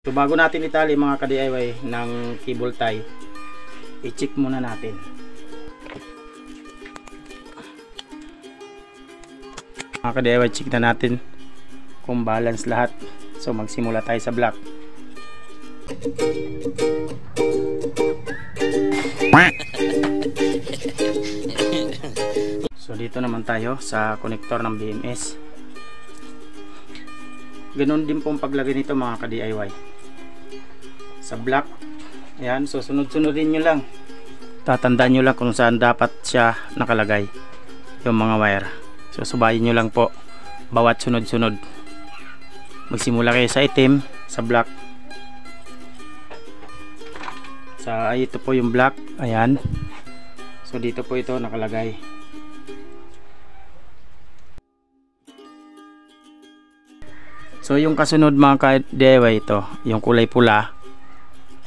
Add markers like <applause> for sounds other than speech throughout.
So bago natin itali mga ka-DIY ng cable tie, i-check muna natin. Mga ka-DIY, check na natin kung balance lahat. So magsimula tayo sa block. <laughs> So dito naman tayo sa connector ng BMS. Ganon din pong paglagay nito mga ka-DIY. Sa block. Ayan, so sunod-sunodin nyo lang. Tatandaan nyo lang kung saan dapat siya nakalagay. Yung mga wire. So subayin nyo lang po. Bawat sunod-sunod. Magsimula kayo sa itim, sa block. Sa ay, ito po yung block. Ayan. So dito po ito nakalagay. So yung kasunod mga ka-DIY ito, yung kulay pula.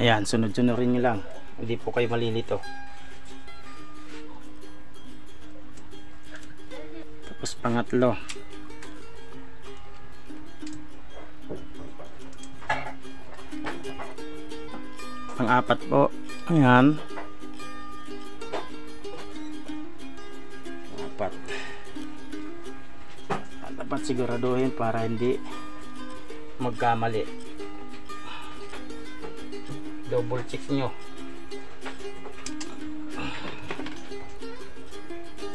Ayan, sunod-sunod nyo lang. Hindi po kayo malilito. Tapos pangatlo. Pang-apat po. Ayan. Apat. Dapat siguraduhin para hindi magkamali double check nyo.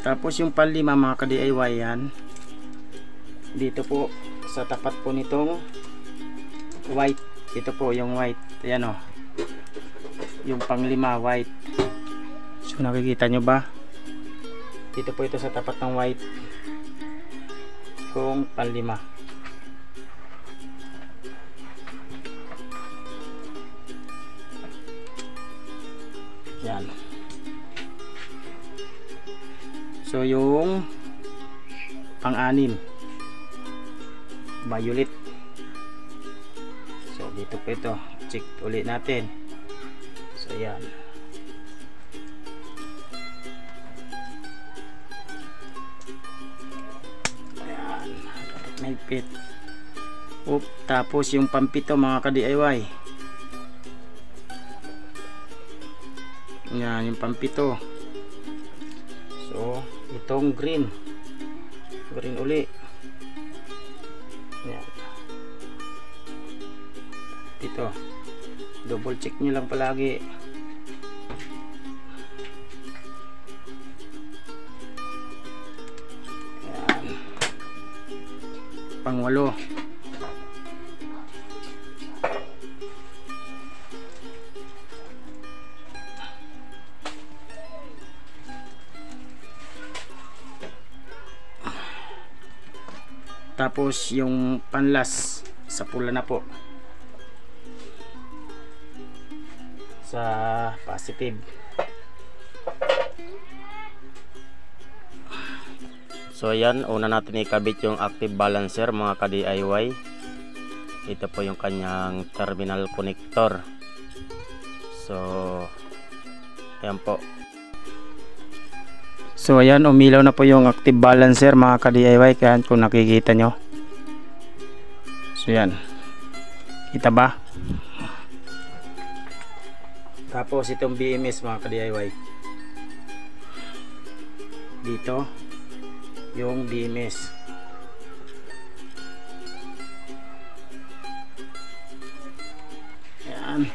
Tapos yung panlima mga ka DIY yan. Dito po sa tapat po nitong white. Ito po yung white. Ayan o yung panglima white. So nakikita nyo ba? Dito po ito sa tapat ng white. Kung panlima Yan. So yung pang-anim violet. So dito po ito. Check ulit natin. So yan. Ayan. May pit. Oop, tapos yung pampito mga ka-DIY. Yan, yung pampito. So, itong green. Green uli. Yan. Ito. Double check nyo lang palagi. Yan. Pangwalo. Tapos yung panlas sa pula na po sa positive So ayan, una natin ikabit yung active balancer mga ka-DIY. Ito po yung kanyang terminal connector. So ayan po. So ayan, umilaw na po yung active balancer mga ka-DIY kaya kung nakikita nyo. So yan. Kita ba? Tapos itong BMS mga ka-DIY. Dito yung BMS. Ayan.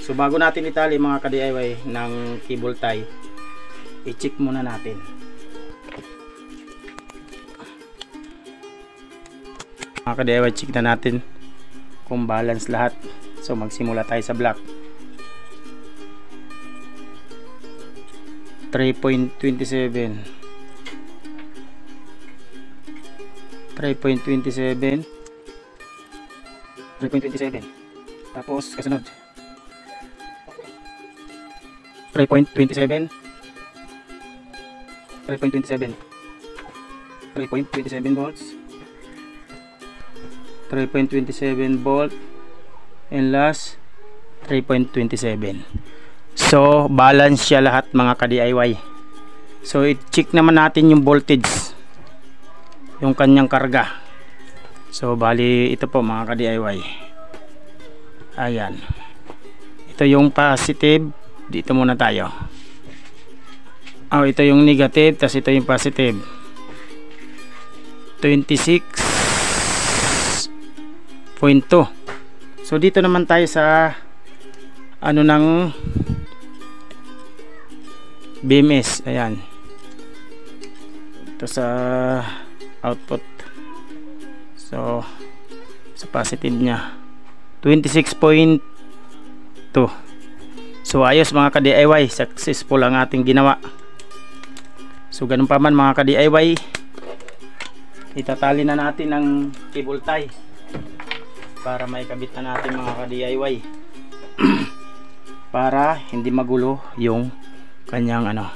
So bago natin itali mga ka-DIY ng cable tie, i-check muna natin. Mga ka-DIY, check na natin kung balance lahat. So magsimula tayo sa block. 3.27 3.27 3.27 tapos kasunod 3.27 3.27 3.27 volts. 3.27 volt. And last 3.27 so balance siya lahat mga ka-DIY so i-check naman natin yung voltage. Yung kanyang karga. So bali ito po mga ka-DIY ayan. Ito yung positive. Dito muna tayo oh ito yung negative tas ito yung positive. 26.2 so dito naman tayo sa ano ng BMS ayan. Ito sa output. So sa positive nya 26.2 so ayos mga ka-DIY successful ang ating ginawa so ganun pa man mga ka-DIY itatali na natin ng cable tie para maikabit na natin mga ka-DIY <clears throat> para hindi magulo yung kanyang ano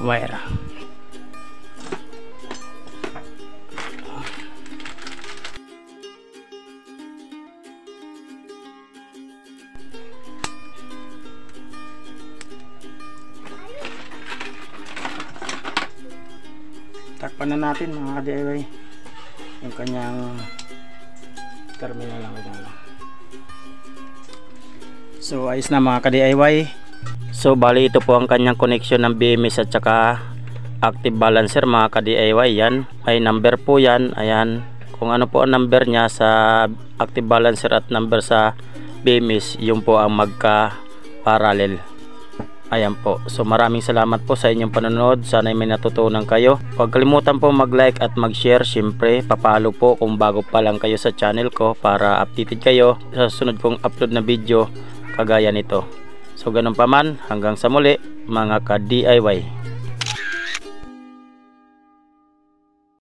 wire takpan na natin mga DIY yung kanyang terminal lang ganyan lang. so ayos na mga ka-DIY So bali ito po ang kanyang connection ng BMS at saka active balancer mga ka-DIY yan. May number po yan. Ayan. Kung ano po ang number niya sa active balancer at number sa BMS, yun po ang magka parallel. Ayan po. So maraming salamat po sa inyong panonood. Sana may natutunan kayo. Huwag kalimutan po mag-like at mag-share. Siyempre, papalo po kung bago pa lang kayo sa channel ko para updated kayo sa sunod kong upload na video kagaya nito. So ganun pa man, hanggang sa muli mga ka-DIY.